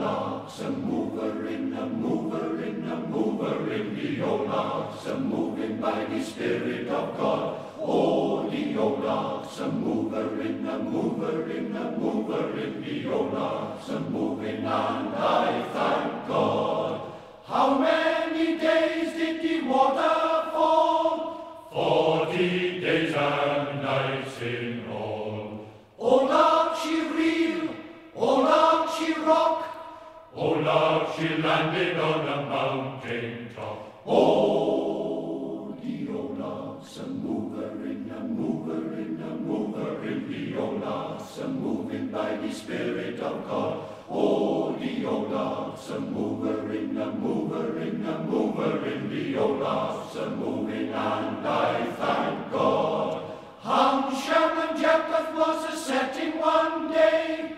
old oxen mover in a mover in a mover in the old oxen moving by the Spirit of God. Oh, the old oxen mover in a mover in a mover in the old oxen moving and I thank God. How many days did the water fall? Forty days and nights in Oh Lord, she landed on a mountain top. Oh, the old oxen mover in a mover in a mover in the old oxen moving by the Spirit of God. Oh, the old oxen mover in a mover in a mover in the old oxen moving, and I thank God. Ham, Shem, and Japheth was a setting one day.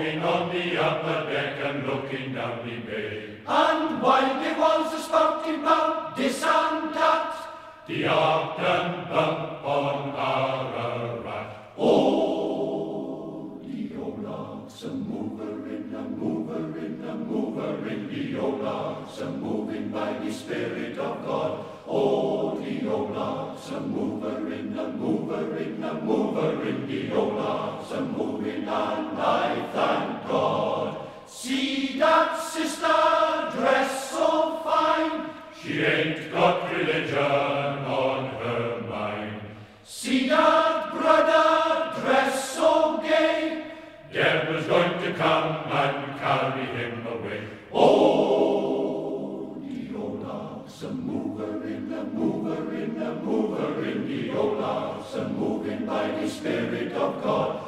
Talking on the upper deck and looking down the bay. And while they was a spouting about this and that, The ark done bump on Ararat. oh, the old oxen mover in a mover in a mover in the old oxen moving by the Spirit of God. Oh, the old oxen mover in a mover in a mover in the old oxen moving, and I thank God. See that sister dress so fine. She ain't got religion on her mind. See that brother dress so gay. Deb going to come and carry him away. Oh, the old oxen mover in a mover in a mover in the old oxen moving by the Spirit of God.